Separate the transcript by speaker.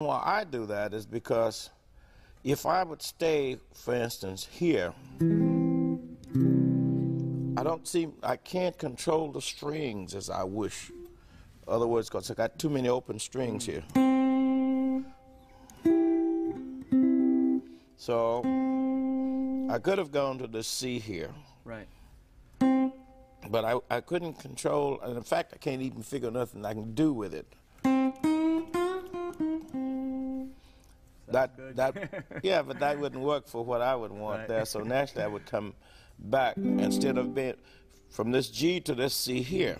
Speaker 1: why I do that is because if I would stay, for instance, here, I don't see, I can't control the strings as I wish. Other words, because I got too many open strings here. So I could have gone to the C here,
Speaker 2: Right.
Speaker 1: but I, I couldn't control, and in fact, I can't even figure nothing I can do with it. That
Speaker 2: good.
Speaker 1: that yeah, but that wouldn't work for what I would want
Speaker 2: Right.
Speaker 1: there. So naturally, I would come back instead of being from this G to this C here.